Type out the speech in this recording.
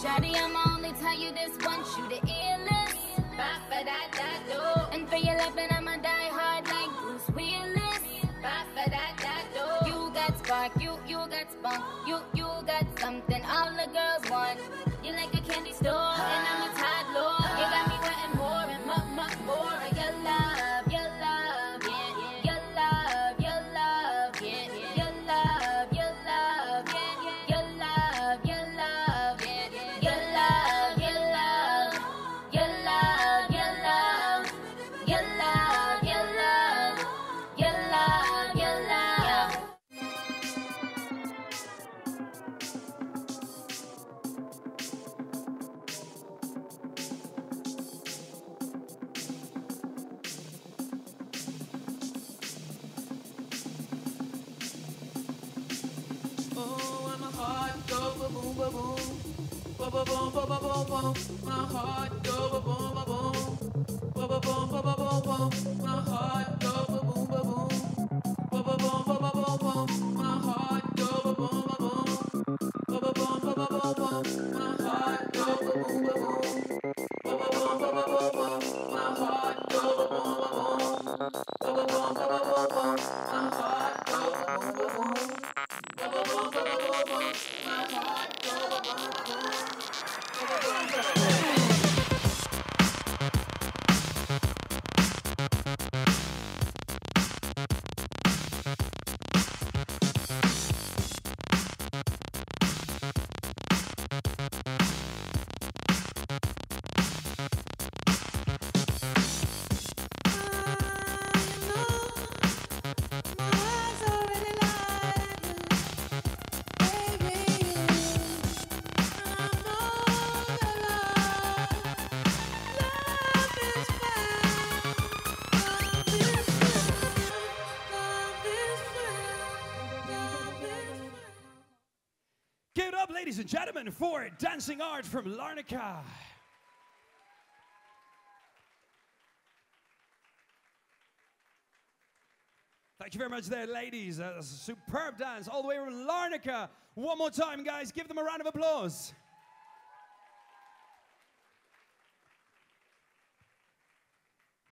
Shawty, I'ma only tell you this once, you the illest. And 311, My heart go boom, boom, boom, boom, boom, boom, boom, my heart. Give it up, ladies and gentlemen, for Dancing Art from Larnaca. Thank you very much there, ladies. A superb dance all the way from Larnaca. One more time, guys. Give them a round of applause.